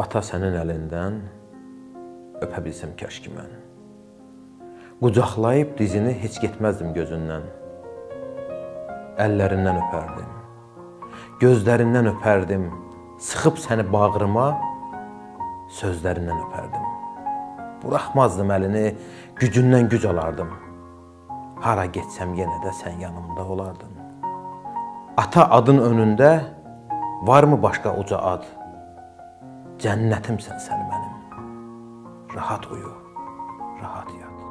Ata sənin əlindən öpə bilsəm kaş ki mən. Qucaqlayıb dizini heç getməzdim gözündən. Əllərindən öpərdim. Gözlərindən öpərdim. Sıxıb səni bağrıma sözlərindən öpərdim. Buraxmazdım əlini, gücündən güc alardım. Hara getsəm yenə də sən yanımda olardın. Ata adın önündə varmı başqa uca ad? Cənnətimsən sən mənim. Rahat uyu, rahat yat.